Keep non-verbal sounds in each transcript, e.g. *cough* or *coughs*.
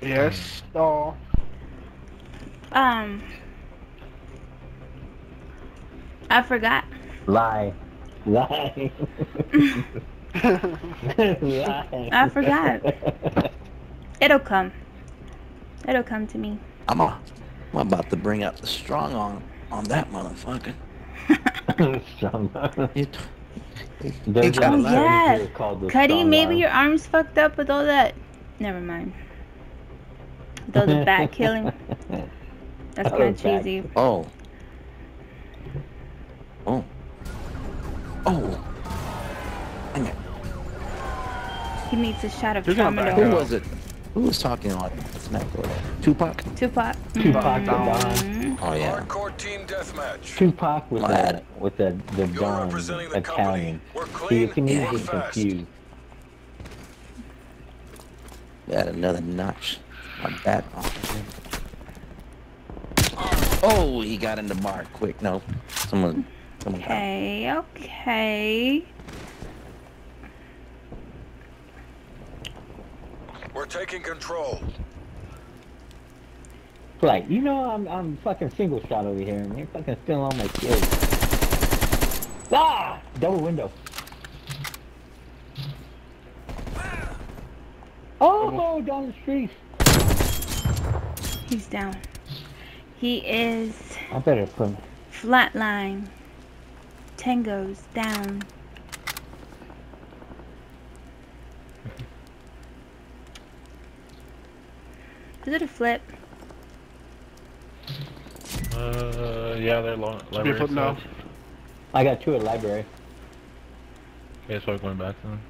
Yes. No. Um. I forgot. Lie. Lie. Lie. *laughs* I forgot. *laughs* It'll come. It'll come to me. I'm, a, I'm about to bring out the strong arm on that motherfucker. *laughs* Strong. You t- There's He got a a Oh lot. yeah. here Cuddy, maybe arm. your arm's fucked up with all that. Never mind. With all the bat *laughs* killing. That's kind of bat cheesy. Oh. Oh. Oh. Dang it. He needs a shot of You're gonna Who was it? Who was talking on Smack Door? Tupac? Tupac. Tupac the Don. Mhm. Oh yeah. Hardcore team deathmatch. Tupac with Lad. the with the the You're Don the Italian. company. We're He clean, can we're easily fast. confused. Add another notch. My bat off. Oh, he got in the bar quick. No. Someone. Someone got. Okay, okay. We're taking control. Like, you know I'm I'm fucking single shot over here and you're fucking stealing all my kills. Ah! Double window. Oh, down the street. He's down. He is I better put him. flatline. Tango's down. Is it a flip? Uh, yeah, they're long. Should be a flip now. I got two at library. Okay, so I'm going back then.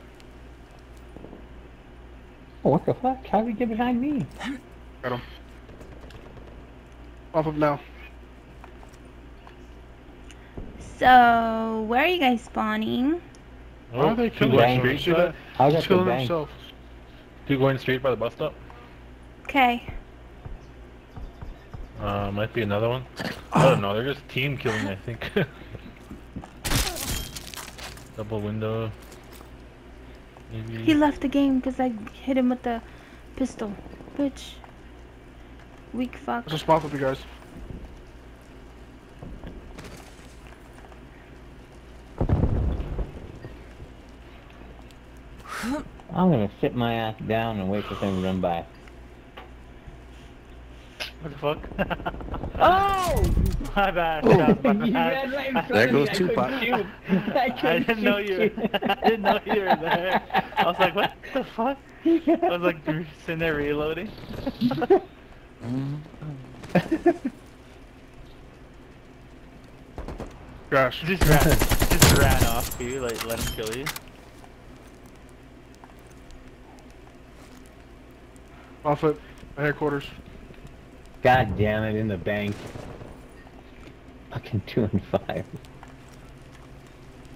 Oh, what the fuck? How did he get behind me? Got him. Off of now. So, where are you guys spawning? Why are they killing going Bang. straight See by, that? I got He's the killing bank. himself. two going straight by the bus stop. Okay. Uh, might be another one. *coughs* I don't know. They're just team killing, I think. *laughs* Double window. Maybe. He left the game because I hit him with the pistol. Bitch. Weak fuck. There's a spot with you guys. I'm gonna sit my ass down and wait for him to run by. What the fuck? *laughs* Oh! my bad. Oh, you no, my bad. right in There goes I couldn't Tupac. shoot. I, *laughs* I didn't know shoot you. *laughs* I didn't know you were there. I was like, what the fuck? I was like sitting there reloading. *laughs* Gosh. Just ran, just ran off you, like let him kill you. Off at headquarters. God damn it, in the bank. Fucking two and five.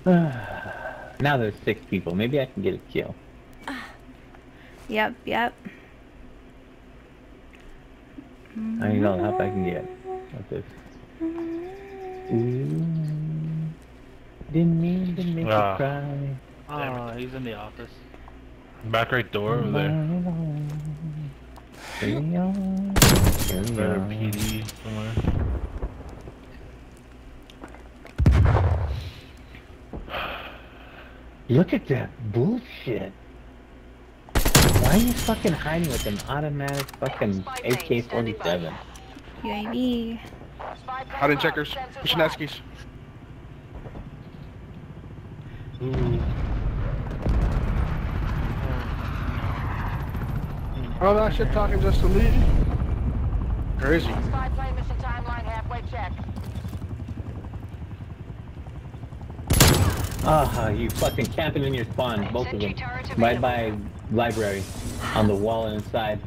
*sighs* now there's six people. Maybe I can get a kill. *sighs* Yep, yep. I don't know how I can get. What's this? Ooh, didn't mean to make Ah. you cry. Oh, he's in the office. Back right door over there. Carry on, carry Or on. PD somewhere. *sighs* Look at that bullshit. Why are you fucking hiding with an automatic fucking AK-47? UAV. Out in checkers. Wisniewski's. Oh, that shit talking just to leave. Crazy. Spy plane mission timeline halfway check. Ah, you fucking camping in your spawn, both of them. Right by library, on the wall inside.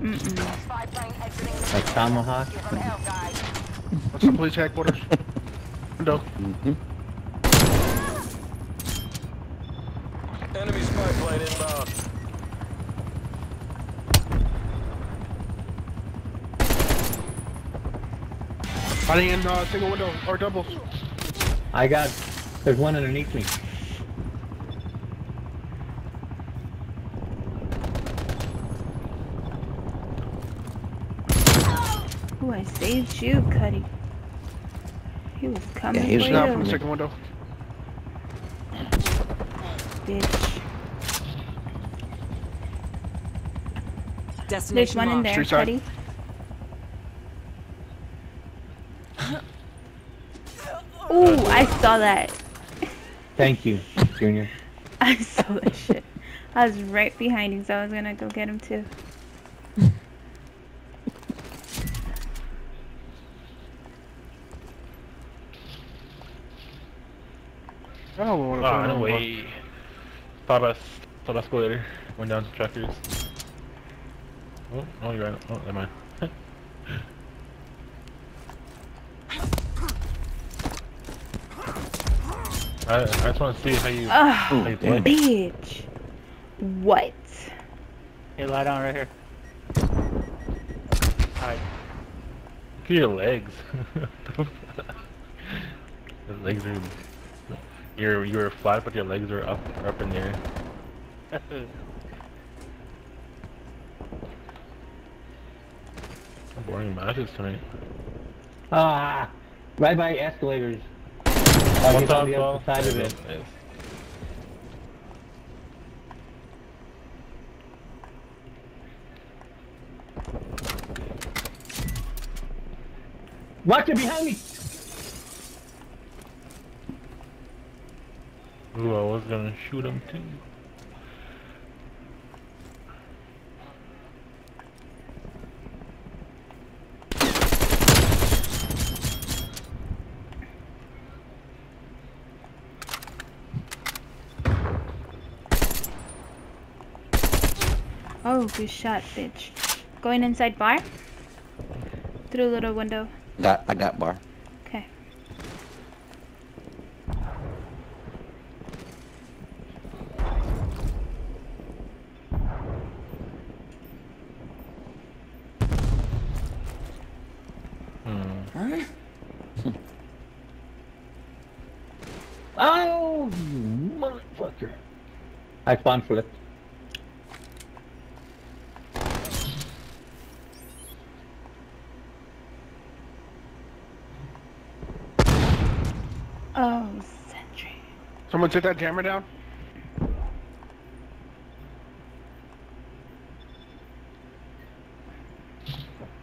Mm-mm. Spy A tomahawk. Give them hell, guys. What's the police headquarters? Window. Enemy spy plane inbound. Hiding in uh, single window or doubles. I got. There's one underneath me. Ooh, I saved you, Cuddy. He was coming he was for Shot you, from the second window. bitch. There's one in there, Cuddy. Ooh, I saw that. Thank you, Junior. *laughs* I saw that shit. I was right behind him, so I was gonna go get him too. I don't want to Ah, no way. Thought us, thought escalator. Went down to trackers. Oh, no, you're right. Oh, never mind. *laughs* I, I just want to see how you, how Oh, you play. bitch. What? Hey, lie down right here. Alright. Look at your legs. *laughs* the legs are. You're you were flat, but your legs are up up in the air. *laughs* Boring matches tonight. Ah, right by escalators. Oh, he's on the Paul? other side of There it. it is. Watch it behind me. Ooh, I was gonna shoot him too. Oh, good shot, bitch. Going inside bar? Through a little window. Got I got bar. Okay. Hmm. Oh, you motherfucker. I spawn flipped. Oh, sentry. Someone took that jammer down.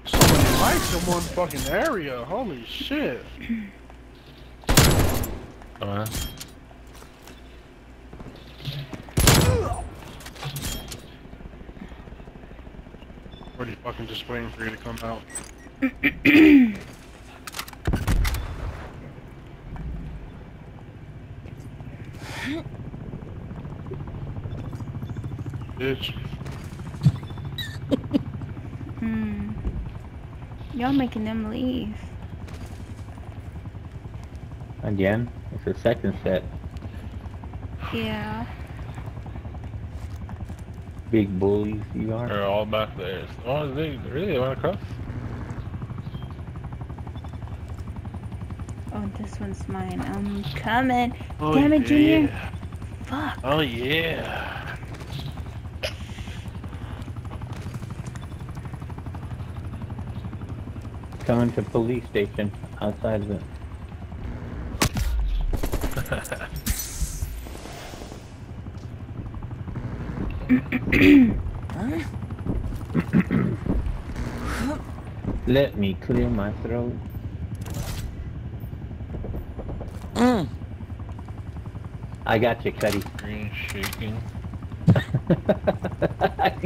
So many lights in one fucking area. Holy shit. Oh, Already fucking just waiting for you to come out. Bitch. Hmm. Y'all making them leave. Again, it's the second set. Yeah. Big bullies you are. They're all back there. Oh, they really they went across. Oh, this one's mine. I'm coming. Oh, Damn it, Junior. Fuck. Oh yeah. Coming to police station outside of it. *laughs* *coughs* Let me clear my throat. Mm. I got you, Cuddy. Green shaking. *laughs*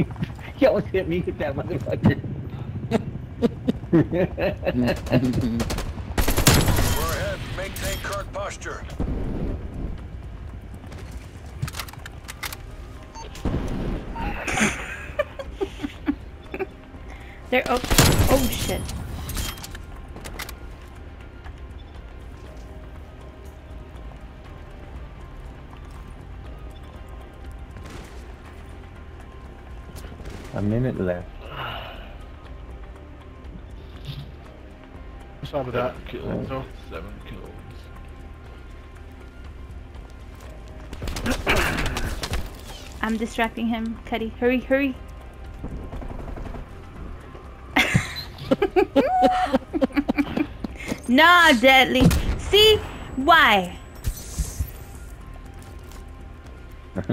you almost hit me with that motherfucker. *laughs* We're ahead. Maintain current posture. They're oh oh shit. A minute left. What's up with that? Seven kills. So, Seven kills. I'm distracting him. Cuddy, hurry, hurry. Nah, deadly. See why? *laughs*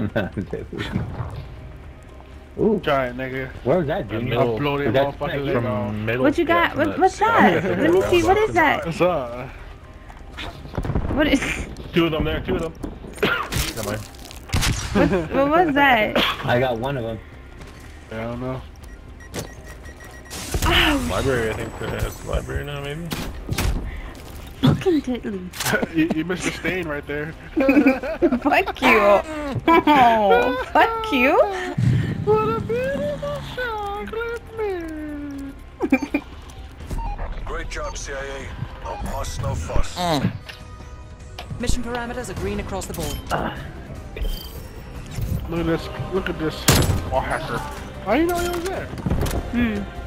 Ooh, Giant nigga. where was that, The Junior? middle. I that motherfucker leg off. From middle. What you got? What, what's that? *laughs* Let me see. What is that? What's up? What is? Two of them there. Two of them. Got mine. What was that? I got one of them. I don't know. Library, I think. Uh, it's library now, maybe. Fucking *laughs* deadly. you, you missed a stain right there. *laughs* Fuck you. Oh, *laughs* fuck you. What a beautiful chocolate man. Great job, CIA. No fuss, no fuss. Mm. Mission parameters are green across the board. Look at this. Look at this. Oh, hacker. How you know he was there? Hmm.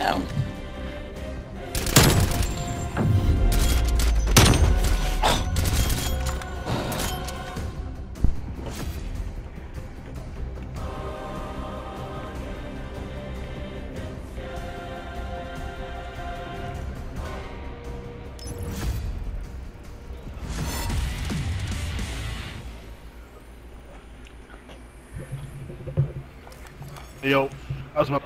Ow. Yo, was about